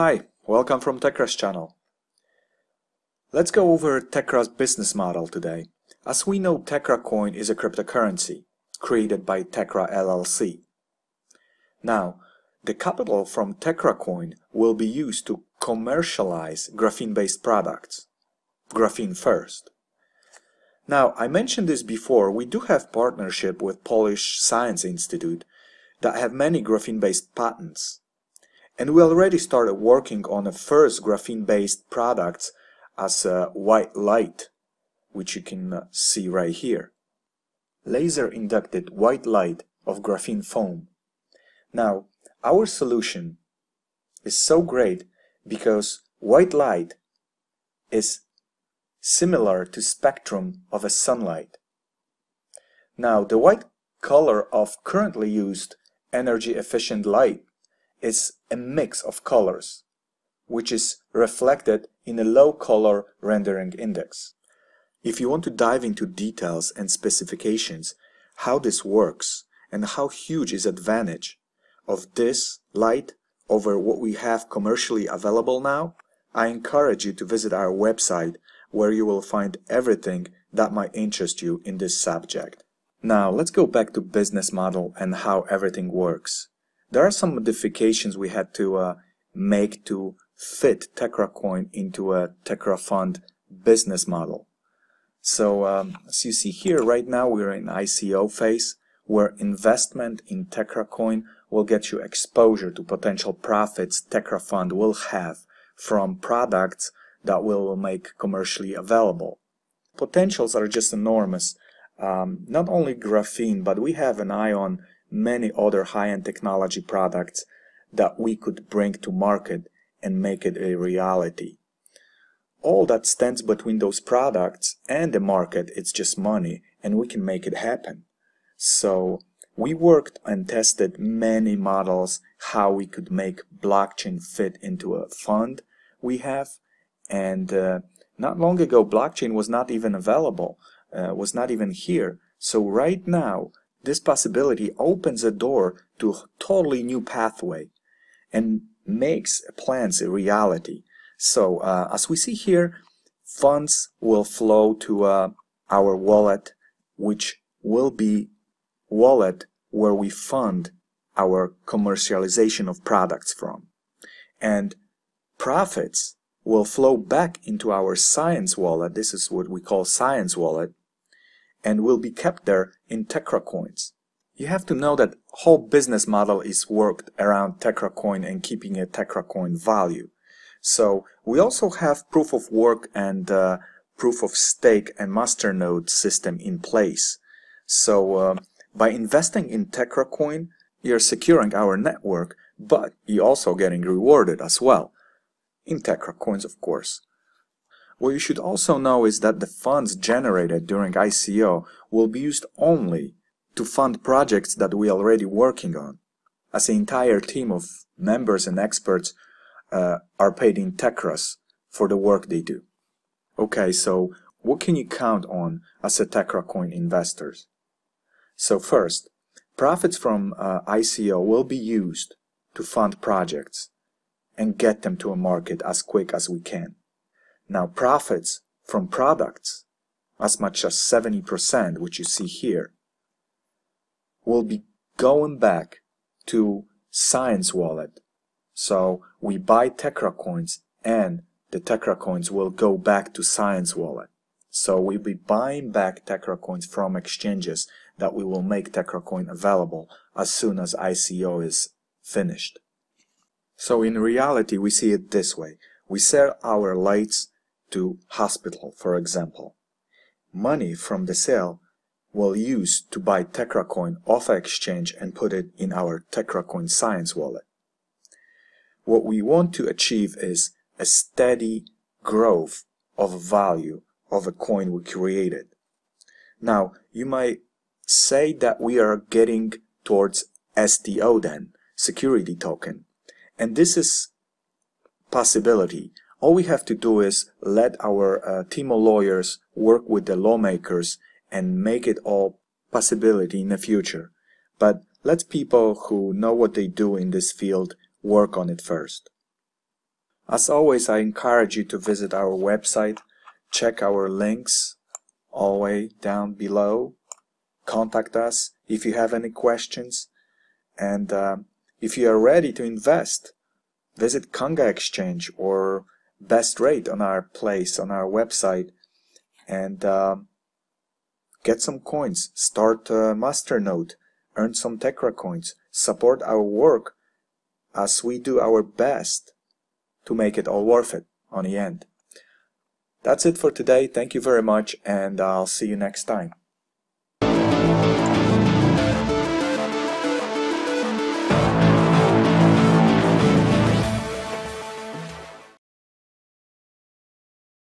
Hi, welcome from Tecra's channel. Let's go over Tecra's business model today. As we know, Tecra Coin is a cryptocurrency created by Tecra LLC. Now, the capital from Tecra Coin will be used to commercialize graphene-based products. Graphene first. Now, I mentioned this before, we do have partnership with Polish Science Institute that have many graphene-based patents. And we already started working on the first graphene-based products as a white light, which you can uh, see right here. Laser-inducted white light of graphene foam. Now, our solution is so great because white light is similar to spectrum of a sunlight. Now, the white color of currently used energy efficient light is a mix of colors, which is reflected in a low color rendering index. If you want to dive into details and specifications, how this works and how huge is advantage of this light over what we have commercially available now, I encourage you to visit our website where you will find everything that might interest you in this subject. Now let's go back to business model and how everything works. There are some modifications we had to uh, make to fit Tecra Coin into a Tecra Fund business model. So um, as you see here, right now we're in ICO phase where investment in Tecra Coin will get you exposure to potential profits Tecra Fund will have from products that we will make commercially available. Potentials are just enormous. Um, not only graphene, but we have an eye on many other high-end technology products that we could bring to market and make it a reality. All that stands between those products and the market, it's just money, and we can make it happen. So we worked and tested many models how we could make blockchain fit into a fund we have and uh, not long ago, blockchain was not even available, uh, was not even here. So right now, this possibility opens a door to a totally new pathway and makes plans a reality. So uh, as we see here, funds will flow to uh, our wallet, which will be wallet where we fund our commercialization of products from. And profits will flow back into our science wallet. This is what we call science wallet and will be kept there in Tecra coins. You have to know that whole business model is worked around Tecra coin and keeping a Tecra coin value. So we also have proof of work and uh, proof of stake and masternode system in place. So uh, by investing in Tecra coin, you're securing our network, but you're also getting rewarded as well in Tecra coins of course. What you should also know is that the funds generated during ICO will be used only to fund projects that we are already working on, as the entire team of members and experts uh, are paid in Tecras for the work they do. Okay, so what can you count on as a Tecra coin investors? So first, profits from uh, ICO will be used to fund projects and get them to a market as quick as we can. Now profits from products, as much as 70%, which you see here, will be going back to Science Wallet. So we buy Tecra coins and the Tecra coins will go back to Science Wallet. So we'll be buying back Tecra coins from exchanges that we will make Tecra coin available as soon as ICO is finished. So in reality, we see it this way. We sell our lights to hospital, for example. Money from the sale will use to buy TecraCoin off exchange and put it in our TecraCoin Science wallet. What we want to achieve is a steady growth of value of a coin we created. Now, you might say that we are getting towards STO then, security token. And this is possibility. All we have to do is let our uh, team of lawyers work with the lawmakers and make it all possibility in the future. But let people who know what they do in this field work on it first. As always, I encourage you to visit our website, check our links all the way down below, contact us if you have any questions, and uh, if you are ready to invest, visit Kanga Exchange or Best Rate on our place on our website and uh, get some coins, start a masternode, earn some Tecra coins, support our work as we do our best to make it all worth it on the end. That's it for today. Thank you very much and I'll see you next time.